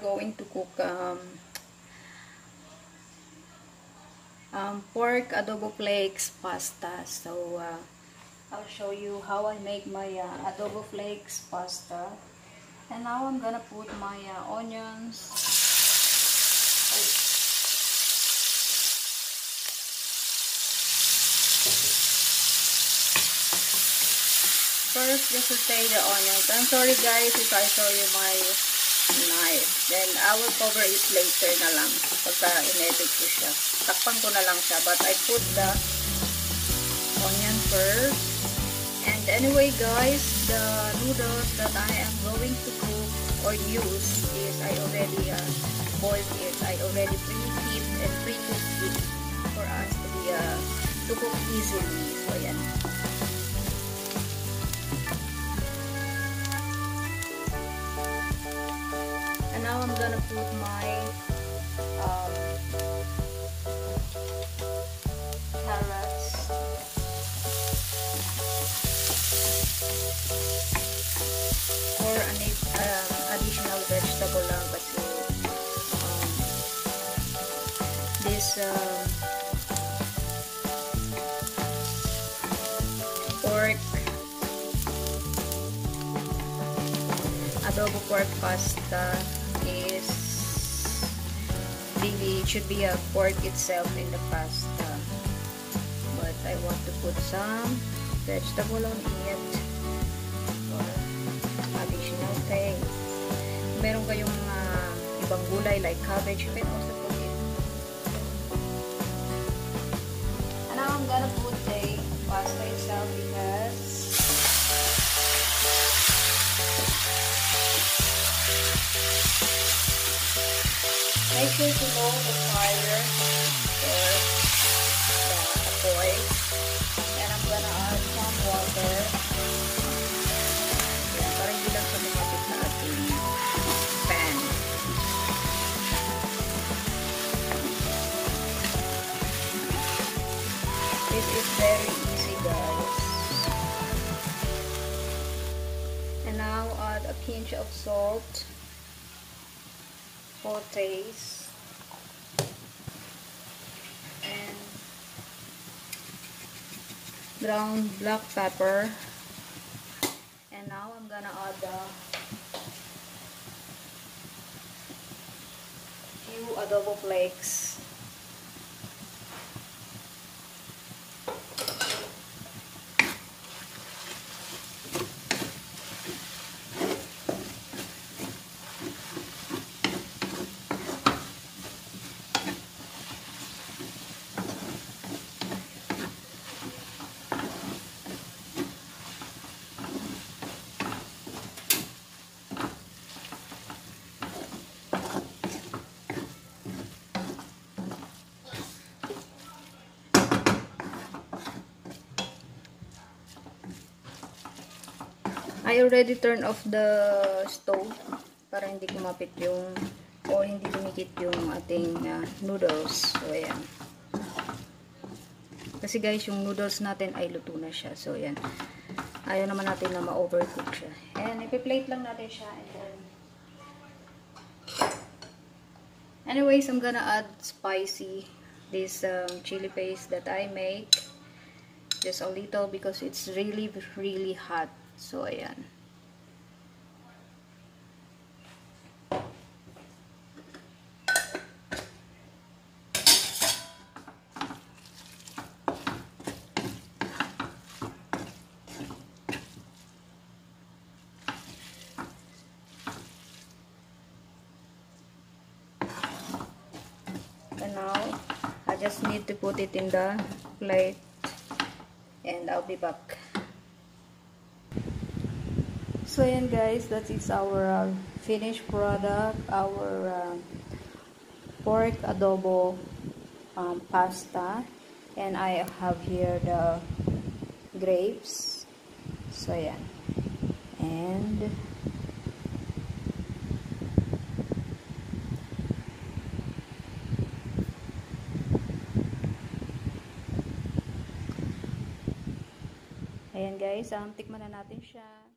um, um pork adobo flakes pasta. So, uh, I'll show you how I make my uh, adobo flakes pasta. And now I'm gonna put my uh, onions. First, just saute the onions. I'm sorry guys if I show you my knife. Then, I will cover it later na lang pagka in-edit ko siya. Takpan ko na lang siya. But I put the onion first. And anyway guys, the noodles that I am going to cook or use is I already uh, boiled it. I already preheat and pre-cooked it for us to be uh, to cook easily. I'm gonna put my um, carrots. Or um, additional vegetable lang kasi um, this um, pork adobo pork pasta is really it should be a pork itself in the pasta. But I want to put some vegetable on it for additional taste. Meron kayong uh, ibang gulay like cabbage. You can also put it and now I'm gonna put Make sure to low the fire for the boil. And I'm gonna add some water. Yan, para hindi lang sa lumapit na ating pan. This is very easy guys. And now add a pinch of salt for taste and ground black pepper. And now I'm gonna add the few adobo flakes I already turned off the stove para hindi kumapit yung o hindi dumikit yung ating uh, noodles. So, ayan. Kasi guys, yung noodles natin ay luto na siya. So, ayan. Ayaw naman natin na ma-overcook siya. And, ipi-plate lang natin siya. And then, anyways, I'm gonna add spicy this um, chili paste that I make. just a little because it's really, really hot. So, ayan. And now, I just need to put it in the plate and I'll be back. So yan guys, that is our uh, finished product, our uh, pork adobo um, pasta and I have here the grapes. So yan. And Ayan guys, um, tikman na natin siya.